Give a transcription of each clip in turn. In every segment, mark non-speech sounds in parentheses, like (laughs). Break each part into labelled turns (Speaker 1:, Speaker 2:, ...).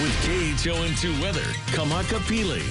Speaker 1: With KHON2 Weather, Kamaka Pili.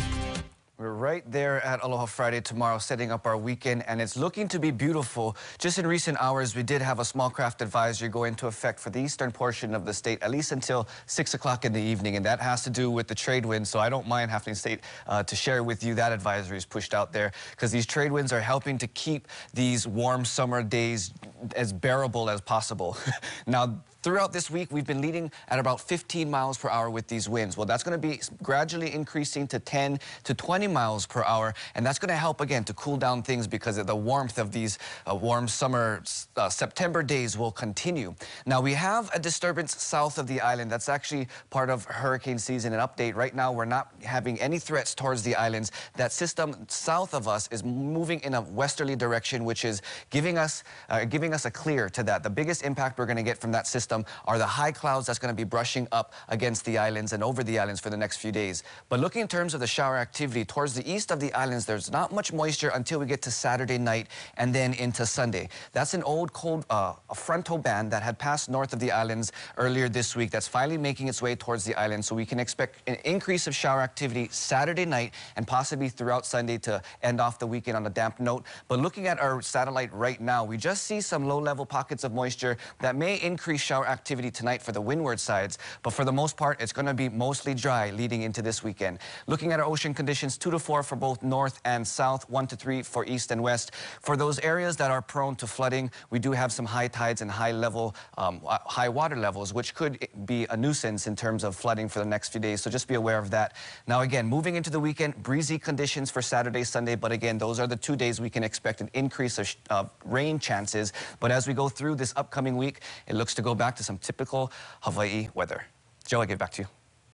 Speaker 2: We're right there at Aloha Friday tomorrow, setting up our weekend, and it's looking to be beautiful. Just in recent hours, we did have a small craft advisory go into effect for the eastern portion of the state, at least until 6 o'clock in the evening, and that has to do with the trade winds, so I don't mind having state uh, to share with you that advisory is pushed out there, because these trade winds are helping to keep these warm summer days as bearable as possible. (laughs) now, Throughout this week, we've been leading at about 15 miles per hour with these winds. Well, that's going to be gradually increasing to 10 to 20 miles per hour, and that's going to help, again, to cool down things because of the warmth of these uh, warm summer uh, September days will continue. Now, we have a disturbance south of the island. That's actually part of hurricane season. An update, right now, we're not having any threats towards the islands. That system south of us is moving in a westerly direction, which is giving us, uh, giving us a clear to that. The biggest impact we're going to get from that system system are the high clouds that's going to be brushing up against the islands and over the islands for the next few days. But looking in terms of the shower activity towards the east of the islands, there's not much moisture until we get to Saturday night and then into Sunday. That's an old cold uh, frontal band that had passed north of the islands earlier this week that's finally making its way towards the island. So we can expect an increase of shower activity Saturday night and possibly throughout Sunday to end off the weekend on a damp note. But looking at our satellite right now, we just see some low-level pockets of moisture that may increase shower shower activity tonight for the windward sides, but for the most part, it's going to be mostly dry leading into this weekend. Looking at our ocean conditions, 2 to 4 for both north and south, 1 to 3 for east and west. For those areas that are prone to flooding, we do have some high tides and high level, um, uh, high water levels, which could be a nuisance in terms of flooding for the next few days. So just be aware of that. Now, again, moving into the weekend, breezy conditions for Saturday, Sunday, but again, those are the two days we can expect an increase of uh, rain chances. But as we go through this upcoming week, it looks to go back to some typical Hawaii weather. Joe, I give it back to you.